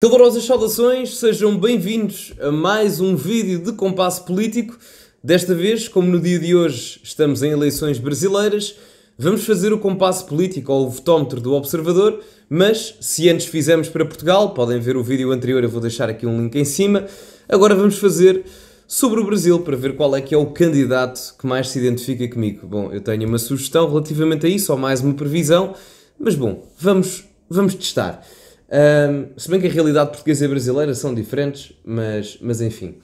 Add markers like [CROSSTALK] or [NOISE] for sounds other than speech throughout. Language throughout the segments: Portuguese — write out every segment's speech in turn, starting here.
Calorosas saudações, sejam bem-vindos a mais um vídeo de compasso político. Desta vez, como no dia de hoje estamos em eleições brasileiras, vamos fazer o compasso político ou o votómetro do Observador, mas se antes fizemos para Portugal, podem ver o vídeo anterior, eu vou deixar aqui um link em cima. Agora vamos fazer sobre o Brasil para ver qual é que é o candidato que mais se identifica comigo. Bom, eu tenho uma sugestão relativamente a isso, ou mais uma previsão, mas bom, vamos, vamos testar. Um, se bem que a realidade portuguesa e brasileira são diferentes, mas, mas enfim.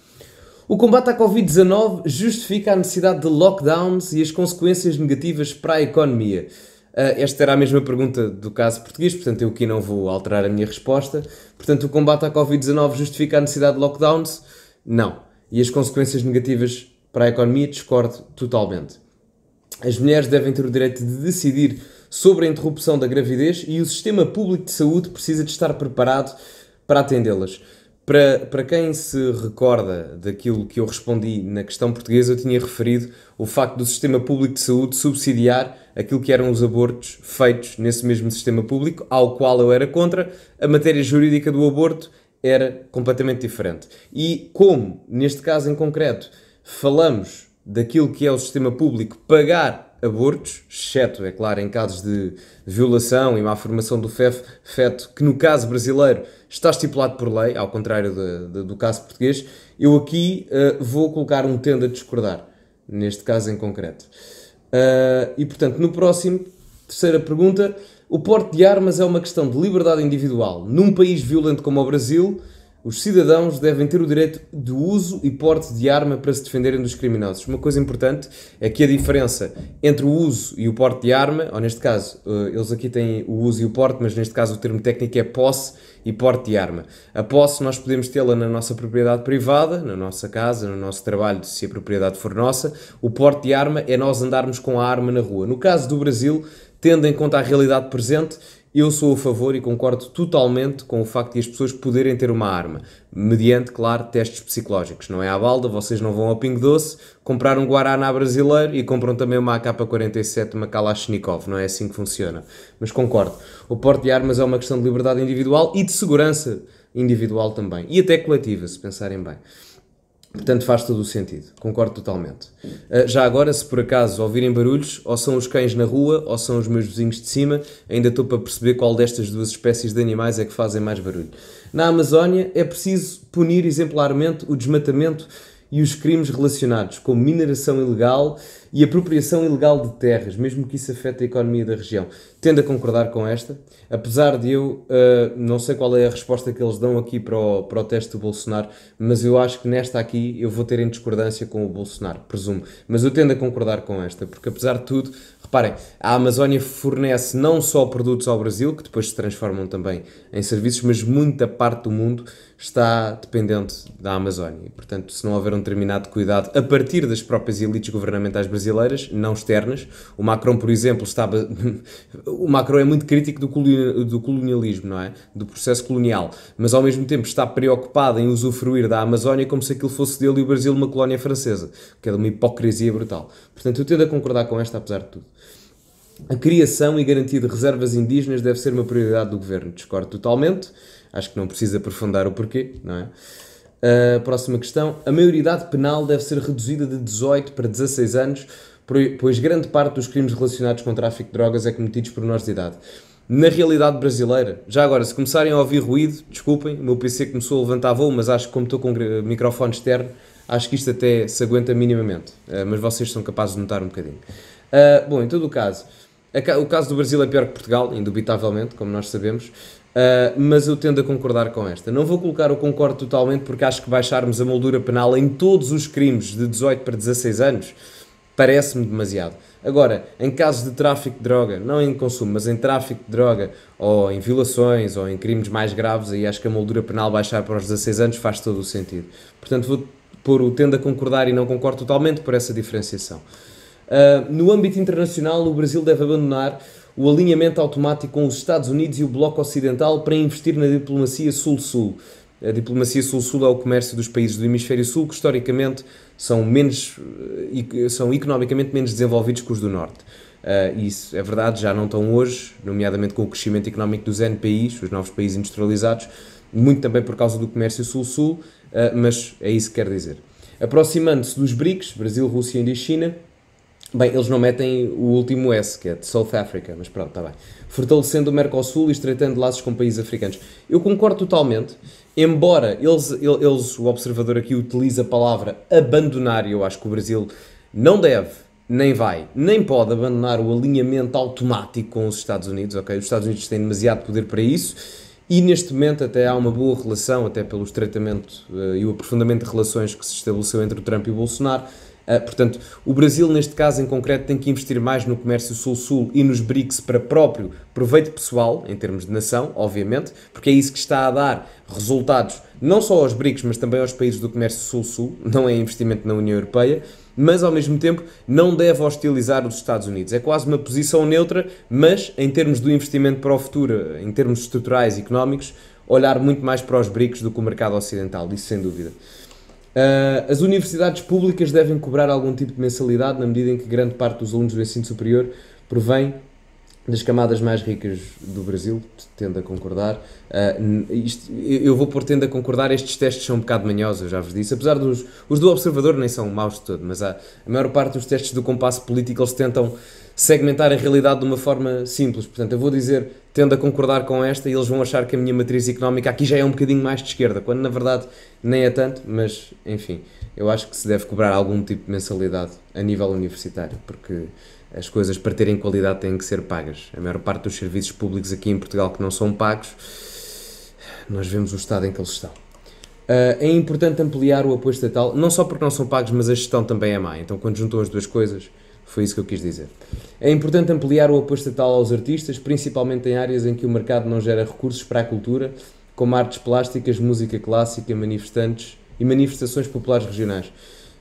O combate à Covid-19 justifica a necessidade de lockdowns e as consequências negativas para a economia. Uh, esta era a mesma pergunta do caso português, portanto eu aqui não vou alterar a minha resposta. Portanto, o combate à Covid-19 justifica a necessidade de lockdowns? Não. E as consequências negativas para a economia? Discordo totalmente. As mulheres devem ter o direito de decidir sobre a interrupção da gravidez e o sistema público de saúde precisa de estar preparado para atendê-las. Para, para quem se recorda daquilo que eu respondi na questão portuguesa, eu tinha referido o facto do sistema público de saúde subsidiar aquilo que eram os abortos feitos nesse mesmo sistema público, ao qual eu era contra. A matéria jurídica do aborto era completamente diferente. E como, neste caso em concreto, falamos daquilo que é o sistema público pagar abortos, exceto, é claro, em casos de violação e má formação do feto, que no caso brasileiro está estipulado por lei, ao contrário de, de, do caso português, eu aqui uh, vou colocar um tendo a discordar, neste caso em concreto. Uh, e portanto, no próximo, terceira pergunta, o porte de armas é uma questão de liberdade individual. Num país violento como o Brasil, os cidadãos devem ter o direito de uso e porte de arma para se defenderem dos criminosos. Uma coisa importante é que a diferença entre o uso e o porte de arma, ou neste caso, eh, eles aqui têm o uso e o porte, mas neste caso o termo técnico é posse e porte de arma. A posse nós podemos tê-la na nossa propriedade privada, na nossa casa, no nosso trabalho, se a propriedade for nossa. O porte de arma é nós andarmos com a arma na rua. No caso do Brasil, tendo em conta a realidade presente, eu sou a favor e concordo totalmente com o facto de as pessoas poderem ter uma arma, mediante, claro, testes psicológicos. Não é à balda, vocês não vão ao Pingo Doce comprar um Guaraná brasileiro e compram também uma AK-47, uma Kalashnikov. Não é assim que funciona. Mas concordo. O porte de armas é uma questão de liberdade individual e de segurança individual também. E até coletiva, se pensarem bem. Portanto, faz todo o sentido. Concordo totalmente. Uh, já agora, se por acaso ouvirem barulhos, ou são os cães na rua, ou são os meus vizinhos de cima, ainda estou para perceber qual destas duas espécies de animais é que fazem mais barulho. Na Amazónia, é preciso punir exemplarmente o desmatamento e os crimes relacionados, como mineração ilegal e apropriação ilegal de terras, mesmo que isso afete a economia da região. Tendo a concordar com esta, apesar de eu uh, não sei qual é a resposta que eles dão aqui para o, para o teste do Bolsonaro, mas eu acho que nesta aqui eu vou ter em discordância com o Bolsonaro, presumo. Mas eu tendo a concordar com esta, porque apesar de tudo, reparem, a Amazónia fornece não só produtos ao Brasil, que depois se transformam também em serviços, mas muita parte do mundo está dependente da Amazónia. Portanto, se não houver um determinado cuidado a partir das próprias elites governamentais brasileiras, não externas, o Macron, por exemplo, estava. [LAUGHS] o Macron é muito crítico do colonialismo, não é? Do processo colonial, mas ao mesmo tempo está preocupado em usufruir da Amazónia como se aquilo fosse dele e o Brasil uma colónia francesa, que é de uma hipocrisia brutal. Portanto, eu tendo a concordar com esta, apesar de tudo. A criação e garantia de reservas indígenas deve ser uma prioridade do governo. Discordo totalmente. Acho que não precisa aprofundar o porquê, não é? Uh, próxima questão. A maioridade penal deve ser reduzida de 18 para 16 anos, pois grande parte dos crimes relacionados com o tráfico de drogas é cometidos por menores de idade. Na realidade brasileira, já agora, se começarem a ouvir ruído, desculpem, o meu PC começou a levantar voo, mas acho que como estou com o microfone externo, acho que isto até se aguenta minimamente. Uh, mas vocês são capazes de notar um bocadinho. Uh, bom, em todo o caso, o caso do Brasil é pior que Portugal, indubitavelmente, como nós sabemos. Uh, mas eu tendo a concordar com esta. Não vou colocar o concordo totalmente porque acho que baixarmos a moldura penal em todos os crimes de 18 para 16 anos parece-me demasiado. Agora, em casos de tráfico de droga, não em consumo, mas em tráfico de droga, ou em violações, ou em crimes mais graves, aí acho que a moldura penal baixar para os 16 anos faz todo o sentido. Portanto, vou pôr o tendo a concordar e não concordo totalmente por essa diferenciação. Uh, no âmbito internacional, o Brasil deve abandonar o alinhamento automático com os Estados Unidos e o Bloco Ocidental para investir na diplomacia Sul-Sul. A diplomacia Sul-Sul é o comércio dos países do Hemisfério Sul que historicamente são, menos, eh, são economicamente menos desenvolvidos que os do Norte. Uh, isso é verdade, já não estão hoje, nomeadamente com o crescimento económico dos NPIs, os novos países industrializados, muito também por causa do comércio sul-sul, uh, mas é isso que quer dizer. Aproximando-se dos BRICS, Brasil, Rússia, Índia e China, bem, eles não metem o último S, que é de South Africa, mas pronto, está bem. Fortalecendo o Mercosul e estreitando laços com países africanos. Eu concordo totalmente, embora eles, eles, o observador aqui utiliza a palavra abandonar, e eu acho que o Brasil não deve, nem vai, nem pode abandonar o alinhamento automático com os Estados Unidos, ok? Os Estados Unidos têm demasiado poder para isso e neste momento até há uma boa relação, até pelo estreitamento uh, e o aprofundamento de relações que se estabeleceu entre o Trump e o Bolsonaro. Uh, portanto, o Brasil, neste caso em concreto, tem que investir mais no comércio sul-sul e nos BRICS para próprio proveito pessoal, em termos de nação, obviamente, porque é isso que está a dar resultados não só aos BRICS, mas também aos países do comércio sul-sul, não é investimento na União Europeia mas ao mesmo tempo não deve hostilizar os Estados Unidos. É quase uma posição neutra, mas em termos do investimento para o futuro, em termos estruturais e económicos, olhar muito mais para os BRICS do que o mercado ocidental, isso sem dúvida. Uh, as universidades públicas devem cobrar algum tipo de mensalidade na medida em que grande parte dos alunos do ensino superior provém das camadas mais ricas do Brasil, tendo a concordar. Uh, isto, eu vou pôr tendo a concordar, estes testes são um bocado manhosos, eu já vos disse, apesar dos os do observador nem são maus de todo, mas há, a maior parte dos testes do compasso político eles tentam segmentar a realidade de uma forma simples. Portanto, eu vou dizer, tendo a concordar com esta, e eles vão achar que a minha matriz económica aqui já é um bocadinho mais de esquerda, quando na verdade nem é tanto, mas enfim, eu acho que se deve cobrar algum tipo de mensalidade a nível universitário, porque as coisas para terem qualidade têm que ser pagas. A maior parte dos serviços públicos aqui em Portugal que não são pagos, nós vemos o estado em que eles estão. Uh, é importante ampliar o apoio estatal, não só porque não são pagos, mas a gestão também é má. Então, quando juntou as duas coisas, foi isso que eu quis dizer. É importante ampliar o apoio estatal aos artistas, principalmente em áreas em que o mercado não gera recursos para a cultura, como artes plásticas, música clássica, manifestantes e manifestações populares regionais.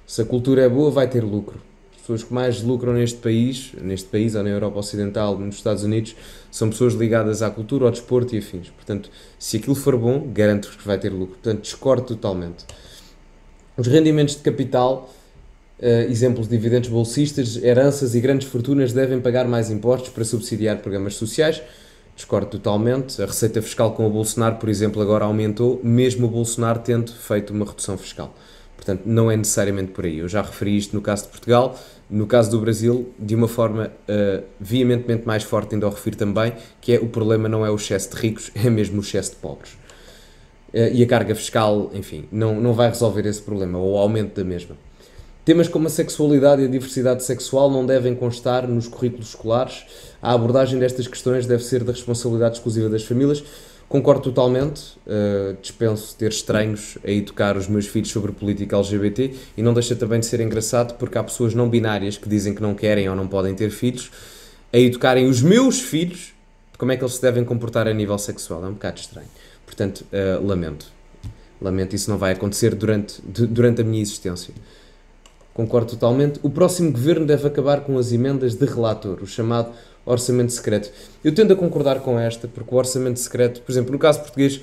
Se a cultura é boa, vai ter lucro pessoas que mais lucram neste país, neste país ou na Europa Ocidental, nos Estados Unidos, são pessoas ligadas à cultura, ao desporto e afins. Portanto, se aquilo for bom, garanto-vos que vai ter lucro. Portanto, discordo totalmente. Os rendimentos de capital, uh, exemplos de dividendos bolsistas, heranças e grandes fortunas devem pagar mais impostos para subsidiar programas sociais. Discordo totalmente. A receita fiscal com o Bolsonaro, por exemplo, agora aumentou, mesmo o Bolsonaro tendo feito uma redução fiscal. Portanto, não é necessariamente por aí. Eu já referi isto no caso de Portugal, no caso do Brasil, de uma forma uh, veementemente mais forte, ainda o refiro também, que é o problema não é o excesso de ricos, [LAUGHS] é mesmo o excesso de pobres. Uh, e a carga fiscal, enfim, não, não vai resolver esse problema, ou o aumento da mesma. Temas como a sexualidade e a diversidade sexual não devem constar nos currículos escolares. A abordagem destas questões deve ser da responsabilidade exclusiva das famílias. Concordo totalmente, uh, dispenso ter estranhos a educar os meus filhos sobre política LGBT e não deixa também de ser engraçado porque há pessoas não binárias que dizem que não querem ou não podem ter filhos a educarem os meus filhos como é que eles se devem comportar a nível sexual. É um bocado estranho. Portanto, uh, lamento. Lamento, isso não vai acontecer durante, durante a minha existência. Concordo totalmente. O próximo governo deve acabar com as emendas de relator, o chamado orçamento secreto. Eu tendo a concordar com esta, porque o orçamento secreto, por exemplo, no caso português,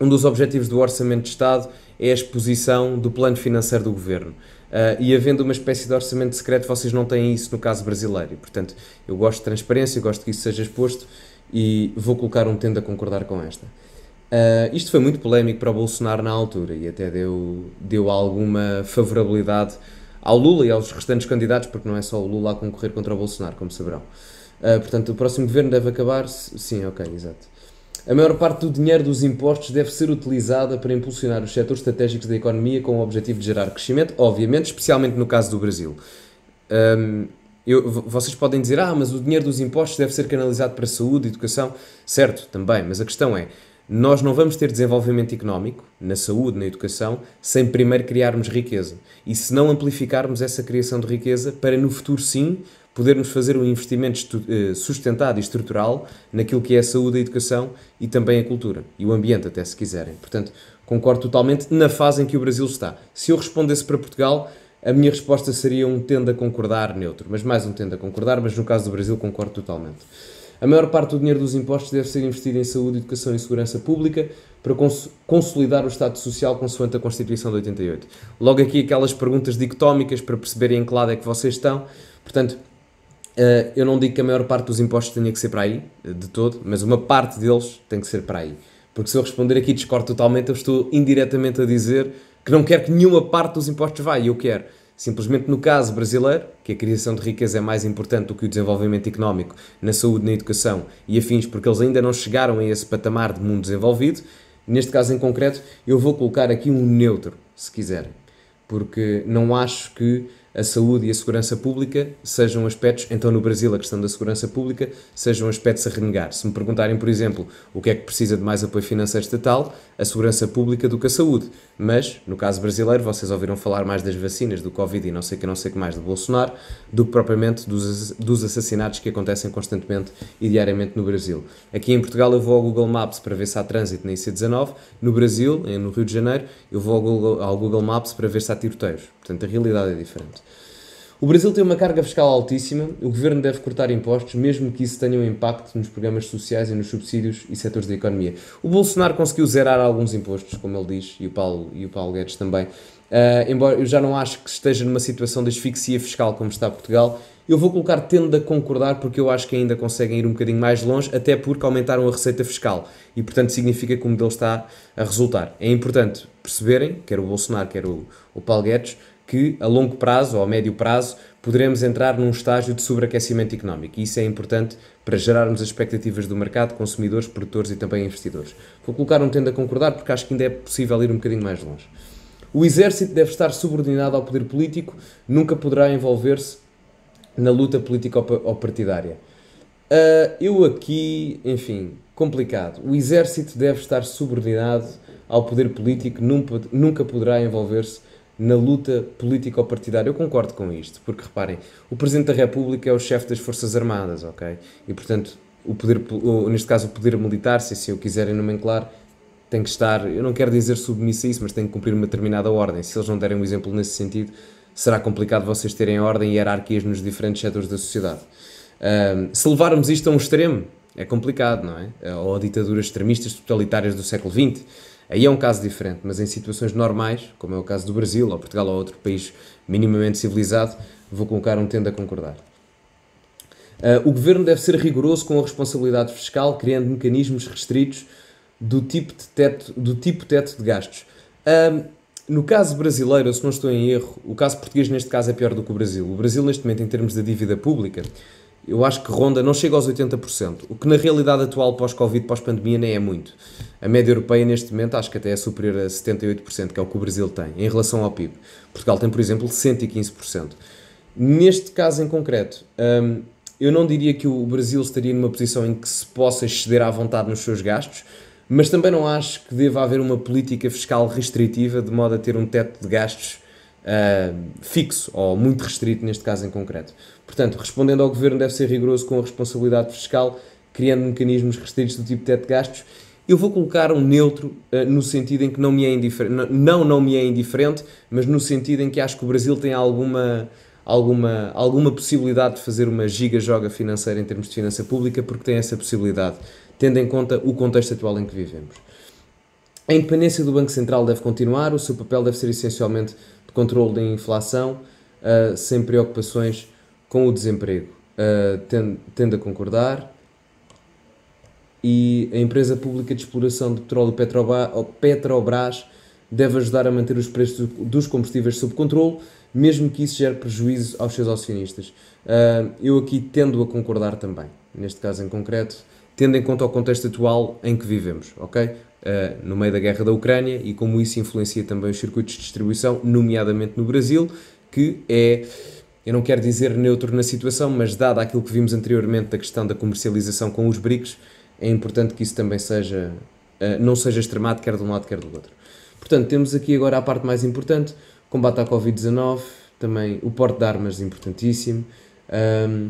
um dos objetivos do orçamento de Estado é a exposição do plano financeiro do governo. Uh, e havendo uma espécie de orçamento secreto, vocês não têm isso no caso brasileiro. Portanto, eu gosto de transparência, gosto que isso seja exposto e vou colocar um tendo a concordar com esta. Uh, isto foi muito polémico para o Bolsonaro na altura e até deu, deu alguma favorabilidade ao Lula e aos restantes candidatos, porque não é só o Lula a concorrer contra o Bolsonaro, como saberão. Uh, portanto, o próximo governo deve acabar. Sim, ok, exato. A maior parte do dinheiro dos impostos deve ser utilizada para impulsionar os setores estratégicos da economia com o objetivo de gerar crescimento, obviamente, especialmente no caso do Brasil. Um, eu, vocês podem dizer, ah, mas o dinheiro dos impostos deve ser canalizado para saúde, educação. Certo, também, mas a questão é, nós não vamos ter desenvolvimento económico, na saúde, na educação, sem primeiro criarmos riqueza. E se não amplificarmos essa criação de riqueza, para no futuro, sim, podermos fazer um investimento eh, sustentado e estrutural naquilo que é a saúde, a educação e também a cultura e o ambiente, até se quiserem. Portanto, concordo totalmente na fase em que o Brasil está. Se eu respondesse para Portugal, a minha resposta seria um tendo a concordar neutro, mas mais um tendo a concordar, mas no caso do Brasil concordo totalmente. A maior parte do dinheiro dos impostos deve ser investido em saúde, educação e segurança pública para cons consolidar o Estado Social consoante a Constituição de 88. Logo aqui aquelas perguntas dicotómicas para perceberem em que lado é que vocês estão. Portanto, Uh, eu não digo que a maior parte dos impostos tenha que ser para aí, de todo, mas uma parte deles tem que ser para aí. Porque se eu responder aqui discordo totalmente, eu estou indiretamente a dizer que não quero que nenhuma parte dos impostos vá. E eu quero. Simplesmente no caso brasileiro, que a criação de riqueza é mais importante do que o desenvolvimento económico na saúde, na educação e afins, porque eles ainda não chegaram a esse patamar de mundo desenvolvido, neste caso em concreto, eu vou colocar aqui um neutro, se quiserem. Porque não acho que a saúde e a segurança pública sejam aspectos, então no Brasil a questão da segurança pública sejam aspectos a renegar. Se me perguntarem, por exemplo, o que é que precisa de mais apoio financeiro estatal, a segurança pública do que a saúde. Mas, no caso brasileiro, vocês ouviram falar mais das vacinas, do Covid e não sei que, não sei que mais do Bolsonaro, do que propriamente dos, dos assassinatos que acontecem constantemente e diariamente no Brasil. Aqui em Portugal eu vou ao Google Maps para ver se há trânsito na IC19, no Brasil, no Rio de Janeiro, eu vou ao Google, ao Google Maps para ver se há tiroteios. Portanto, a realidade é diferente. O Brasil tem uma carga fiscal altíssima, o governo deve cortar impostos, mesmo que isso tenha um impacto nos programas sociais e nos subsídios e setores da economia. O Bolsonaro conseguiu zerar alguns impostos, como ele diz, e o Paulo, e o Paulo Guedes também. Uh, embora eu já não acho que esteja numa situação de asfixia fiscal como está Portugal, eu vou colocar tendo a concordar porque eu acho que ainda conseguem ir um bocadinho mais longe, até porque aumentaram a receita fiscal e, portanto, significa que o modelo está a resultar. É importante perceberem, quer o Bolsonaro, quer o, o Paulo Guedes, que a longo prazo ou a médio prazo poderemos entrar num estágio de sobreaquecimento económico. E isso é importante para gerarmos as expectativas do mercado, consumidores, produtores e também investidores. Vou colocar um tendo a concordar porque acho que ainda é possível ir um bocadinho mais longe. O exército deve estar subordinado ao poder político, nunca poderá envolver-se na luta política ou partidária. Uh, eu aqui, enfim, complicado. O exército deve estar subordinado ao poder político, nunca, nunca poderá envolver-se na luta político-partidária. Eu concordo com isto, porque reparem, o Presidente da República é o chefe das Forças Armadas, ok? E portanto, o poder, neste caso, o poder militar, se assim o quiserem nomenclar, tem que estar, eu não quero dizer submisso a isso, mas tem que cumprir uma determinada ordem. Se eles não derem um exemplo nesse sentido, será complicado vocês terem ordem e hierarquias nos diferentes setores da sociedade. Um, se levarmos isto a um extremo, é complicado, não é? Ou a ditaduras extremistas totalitárias do século XX, Aí é um caso diferente, mas em situações normais, como é o caso do Brasil, ou Portugal, ou outro país minimamente civilizado, vou colocar um tendo a concordar. Uh, o governo deve ser rigoroso com a responsabilidade fiscal, criando mecanismos restritos do tipo, de teto, do tipo teto de gastos. Uh, no caso brasileiro, se não estou em erro, o caso português neste caso é pior do que o Brasil. O Brasil, neste momento, em termos de dívida pública, eu acho que ronda, não chega aos 80%, o que na realidade atual, pós-Covid, pós-pandemia, nem é muito. A média europeia, neste momento, acho que até é superior a 78%, que é o que o Brasil tem, em relação ao PIB. Portugal tem, por exemplo, 115%. Neste caso em concreto, hum, eu não diria que o Brasil estaria numa posição em que se possa exceder à vontade nos seus gastos, mas também não acho que deva haver uma política fiscal restritiva de modo a ter um teto de gastos uh, fixo ou muito restrito neste caso em concreto. Portanto, respondendo ao Governo, deve ser rigoroso com a responsabilidade fiscal, criando mecanismos restritos do tipo teto de gastos. Eu vou colocar um neutro uh, no sentido em que não me é indiferente, não, não me é indiferente, mas no sentido em que acho que o Brasil tem alguma, alguma, alguma possibilidade de fazer uma giga-joga financeira em termos de finança pública, porque tem essa possibilidade, tendo em conta o contexto atual em que vivemos. A independência do Banco Central deve continuar, o seu papel deve ser essencialmente de controle da inflação, uh, sem preocupações com o desemprego. Uh, tendo, tendo a concordar. E a empresa pública de exploração de petróleo Petrobras deve ajudar a manter os preços dos combustíveis sob controle, mesmo que isso gere prejuízo aos seus acionistas. Uh, eu aqui tendo a concordar também, neste caso em concreto, tendo em conta o contexto atual em que vivemos, ok? Uh, no meio da guerra da Ucrânia e como isso influencia também os circuitos de distribuição, nomeadamente no Brasil, que é, eu não quero dizer neutro na situação, mas dado aquilo que vimos anteriormente da questão da comercialização com os BRICS, é importante que isso também seja, uh, não seja extremado, quer de um lado, quer do outro. Portanto, temos aqui agora a parte mais importante, combate à Covid-19, também o porte de armas importantíssimo. Um,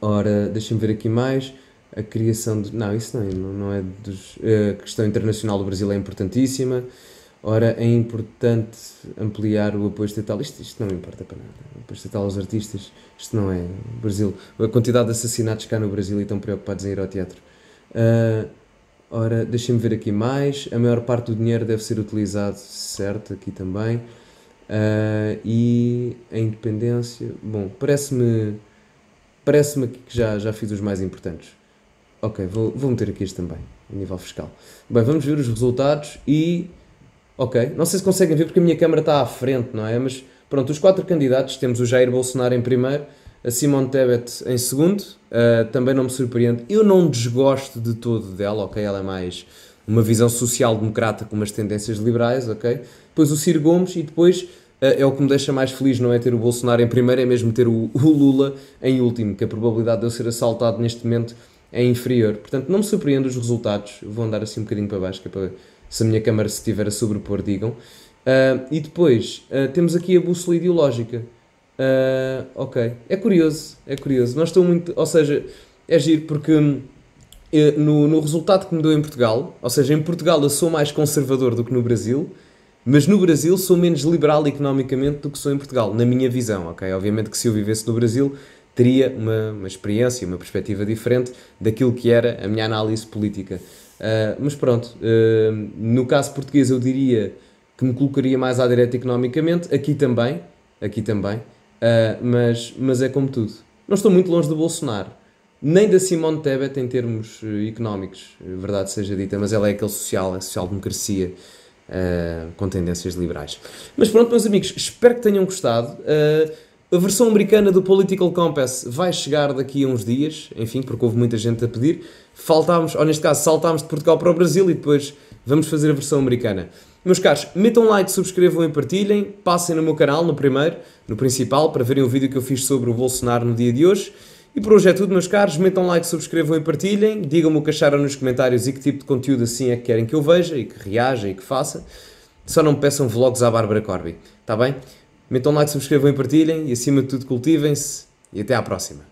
ora, deixem-me ver aqui mais a criação de. Não, isso não é, não é dos. A questão internacional do Brasil é importantíssima. Ora, é importante ampliar o apoio estatal. Isto, isto não importa para nada. O apoio estatal aos artistas, isto não é. O Brasil. A quantidade de assassinatos cá no Brasil e estão preocupados em ir ao teatro. Uh, ora, deixem-me ver aqui mais. A maior parte do dinheiro deve ser utilizado, certo, aqui também. Uh, e a independência. Bom, parece-me. Parece-me que já, já fiz os mais importantes. Ok, vou, vou meter aqui este também. a nível fiscal. Bem, vamos ver os resultados e. Ok, não sei se conseguem ver porque a minha câmera está à frente, não é? Mas pronto, os quatro candidatos, temos o Jair Bolsonaro em primeiro, a Simone Tebet em segundo, uh, também não me surpreende. Eu não desgosto de todo dela, ok? Ela é mais uma visão social-democrata com umas tendências liberais, ok? Depois o Ciro Gomes e depois uh, é o que me deixa mais feliz, não é ter o Bolsonaro em primeiro, é mesmo ter o, o Lula em último, que a probabilidade de eu ser assaltado neste momento é inferior. Portanto, não me surpreendo os resultados. Vou andar assim um bocadinho para baixo, que é para, se a minha câmera se estiver a sobrepor, digam. Uh, e depois, uh, temos aqui a bússola ideológica. Uh, ok, é curioso, é curioso. Não estou muito, ou seja, é giro porque hum, no, no resultado que me deu em Portugal, ou seja, em Portugal eu sou mais conservador do que no Brasil, mas no Brasil sou menos liberal economicamente do que sou em Portugal, na minha visão, ok? Obviamente que se eu vivesse no Brasil teria uma, uma experiência, uma perspectiva diferente daquilo que era a minha análise política. Uh, mas pronto, uh, no caso português eu diria que me colocaria mais à direita economicamente, aqui também, aqui também. Uh, mas, mas é como tudo. Não estou muito longe do Bolsonaro, nem da Simone Tebet em termos económicos, verdade seja dita, mas ela é aquele social, a social-democracia com tendências liberais. Mas pronto, meus amigos, espero que tenham gostado. A versão americana do Political Compass vai chegar daqui a uns dias, enfim, porque houve muita gente a pedir. Faltámos, ou neste caso, saltámos de Portugal para o Brasil e depois vamos fazer a versão americana. Meus caros, metam like, subscrevam e partilhem, passem no meu canal, no primeiro, no principal, para verem o vídeo que eu fiz sobre o Bolsonaro no dia de hoje. E por hoje é tudo, meus caros. Metam like, subscrevam e partilhem. Digam-me o que acharam nos comentários e que tipo de conteúdo assim é que querem que eu veja e que reaja e que faça. Só não me peçam vlogs à Bárbara Corby, está bem? Metam like, subscrevam e partilhem e acima de tudo cultivem-se e até à próxima.